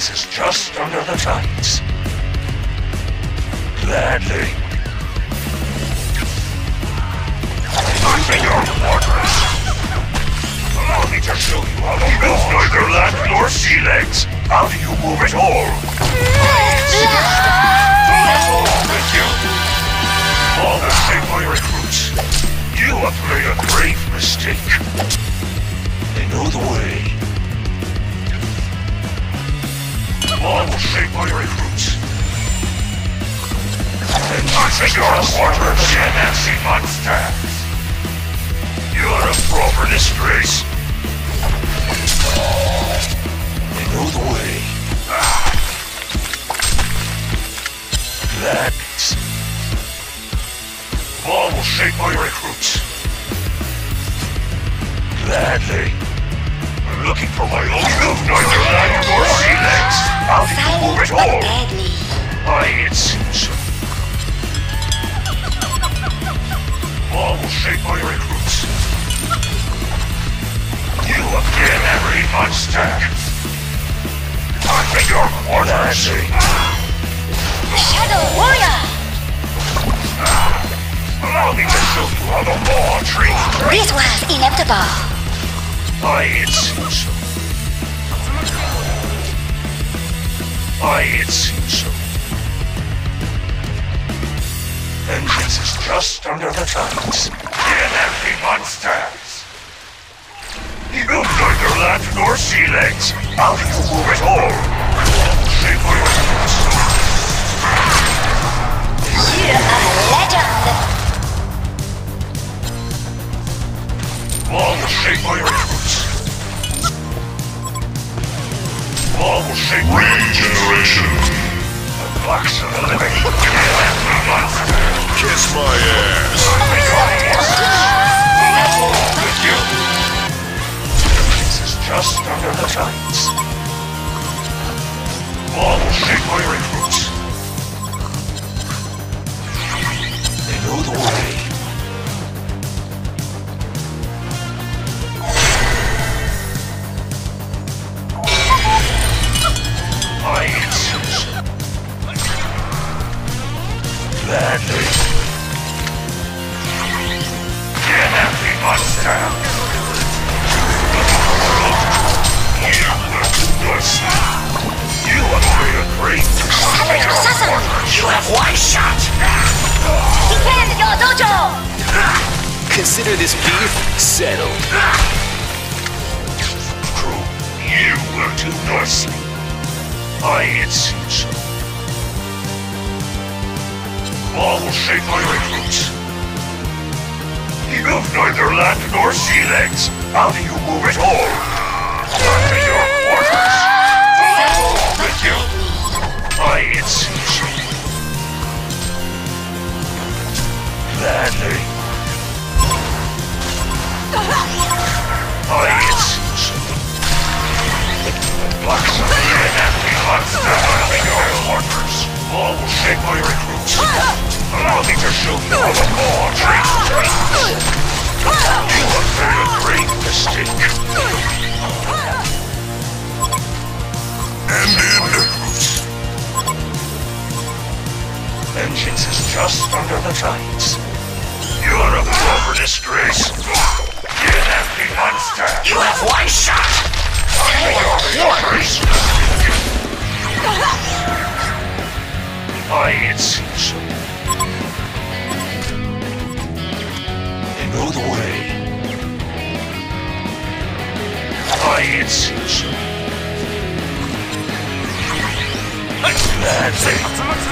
Is just under the tides. Gladly. I your fortress. Allow me to show you how to move neither land nor sea legs. How do you move at all? With you. All the same my recruits. You have made a grave mistake. They know the way. All will shape my recruits. Using your quarter Genasi monsters. You're a proper disgrace. They know the way. Gladness. All will shape my recruits. Gladly. I'm looking for my own move, How did you move Silent it but all? it seems. All will shape my recruits. You again, every monster. In your quarters. Shadow Warrior! Allow me to show you how the law treats. This was inevitable. Why, it seems Why, it seems so. Vengeance is just under the. Get empty monsters! You built neither land nor sea legs. How do you move at all? Shape my. You are a legend. Will shape my recruits. Shape Regeneration. The blacks of the living. Get empty monsters. Kiss my ass. This is just under the tides. You have one shot! Defend! Consider this beef settled. Crew, you will do nicely. I seems so. All will shape my recruits. You have neither land nor sea legs. How do you move at all? To your quarters. With you. I Vengeance is just under the tides. You're a proper disgrace. Get empty monster. You have one shot. Your quarters. I it seems so. They know the way. I it seems so. Gladly. Get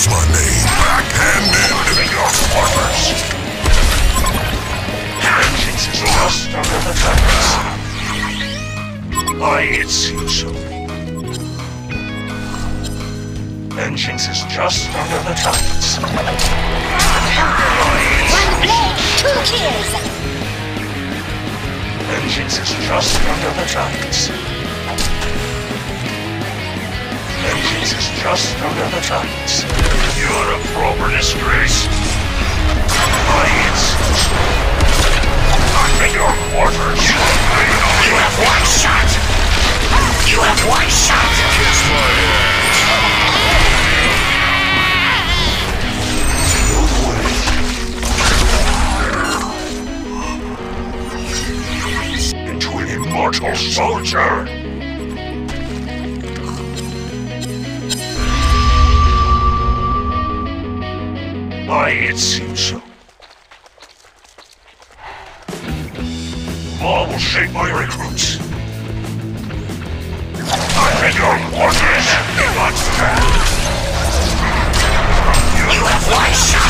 What's my name? Backhanded. in your quarters. Vengeance is just under the tides. Why, it seems so. Vengeance is just under the tides. One blade, two kills. Vengeance is just under the tides. Vengeance is just the tides. You're a proper. I'm in your quarters. You have one shot. You have one shot. Kiss my ass. Into an immortal soldier. Why, it seems so. Law will shape my recruits. I'm in your you monster! You have one shot!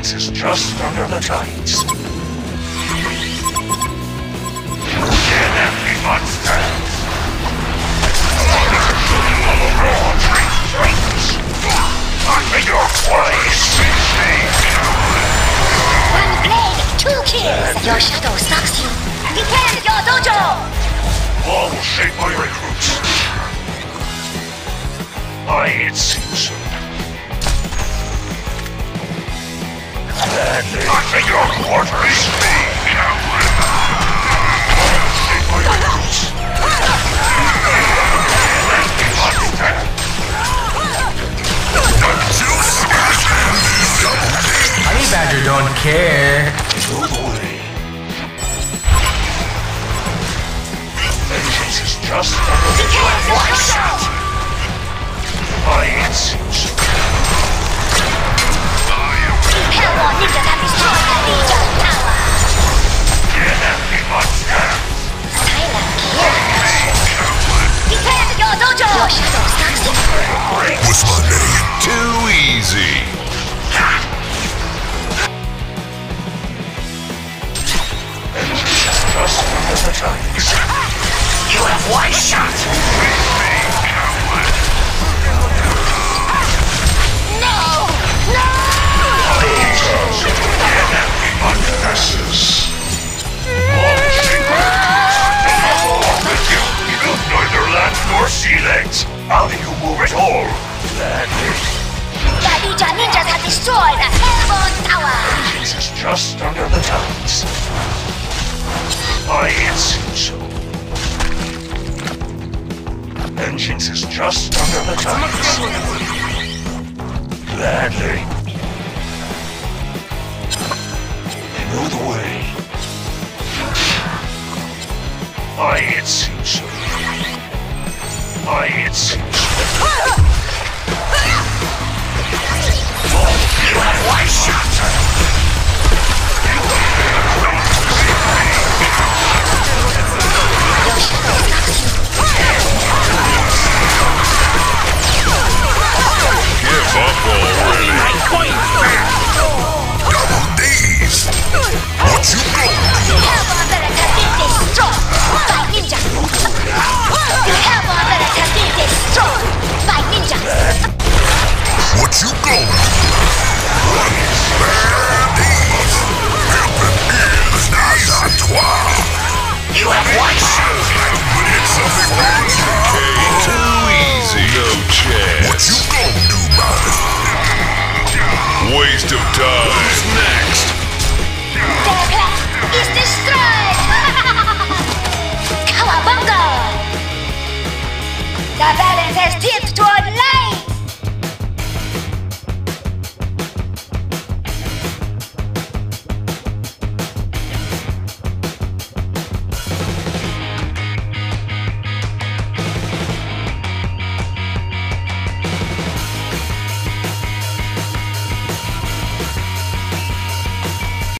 Vengeance is just under the tides. An empty monster. I'm in your place. One blade, two kills. Your shadow stalks you. Defend your dojo! Law will shape my recruits. I, it Badger don't care. Vengeance is just Defend your What's my name? Too easy. You have one shot. How do you move at all? Gladly. The Legion ninjas have destroyed the Hellborn Tower! This is just under the tides. I, seems so. Vengeance is just under the tides. Gladly. They know the way. I, seems so. I, Waste of time. Who's next? Terra is destroyed! Cowabunga! The balance has tipped towards